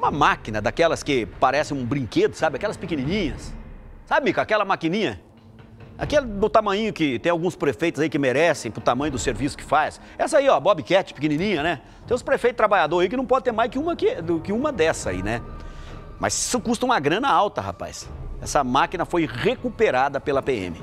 uma máquina daquelas que parecem um brinquedo, sabe? Aquelas pequenininhas. Sabe, Mica, aquela maquininha? Aquele do tamanho que tem alguns prefeitos aí que merecem pro tamanho do serviço que faz. Essa aí, ó, Bobcat, pequenininha, né? Tem uns prefeitos trabalhadores aí que não pode ter mais que uma, que, do, que uma dessa aí, né? Mas isso custa uma grana alta, rapaz. Essa máquina foi recuperada pela PM.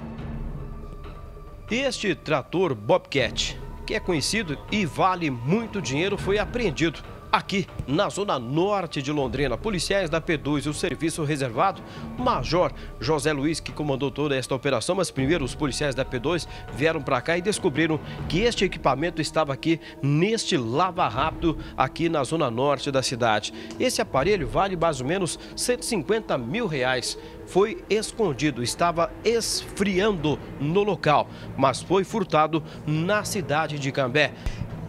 Este trator Bobcat, que é conhecido e vale muito dinheiro, foi apreendido aqui na zona norte de Londrina. Policiais da P2 e o serviço reservado, Major José Luiz, que comandou toda esta operação, mas primeiro os policiais da P2 vieram para cá e descobriram que este equipamento estava aqui neste lava rápido aqui na zona norte da cidade. Esse aparelho vale mais ou menos 150 mil reais foi escondido, estava esfriando no local, mas foi furtado na cidade de Cambé.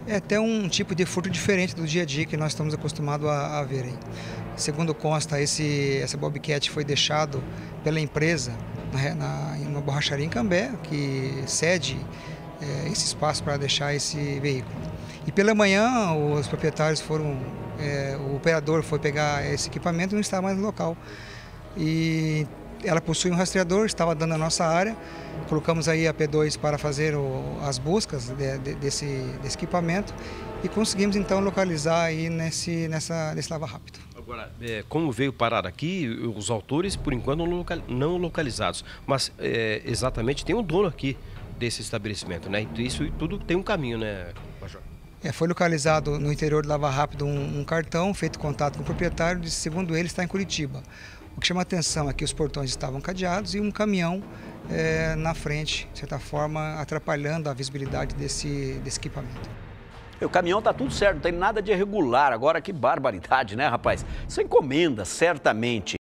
É até um tipo de furto diferente do dia a dia que nós estamos acostumados a, a ver. Hein? Segundo consta, esse, essa Bobcat foi deixado pela empresa na, na, em uma borracharia em Cambé, que cede é, esse espaço para deixar esse veículo. E pela manhã, os proprietários foram, é, o operador foi pegar esse equipamento e não estava mais no local. E ela possui um rastreador, estava dando a nossa área. Colocamos aí a P2 para fazer o, as buscas de, de, desse, desse, equipamento e conseguimos então localizar aí nesse, nessa, nesse lava rápido. Agora, é, como veio parar aqui, os autores, por enquanto, não, local, não localizados, mas é, exatamente tem um dono aqui desse estabelecimento, né? Isso tudo tem um caminho, né, Major? É, foi localizado no interior do Lava Rápido um, um cartão, feito contato com o proprietário, de, segundo ele está em Curitiba. O que chama atenção é que os portões estavam cadeados e um caminhão é, na frente, de certa forma, atrapalhando a visibilidade desse, desse equipamento. O caminhão tá tudo certo, não tem nada de irregular. Agora que barbaridade, né, rapaz? Isso é encomenda, certamente.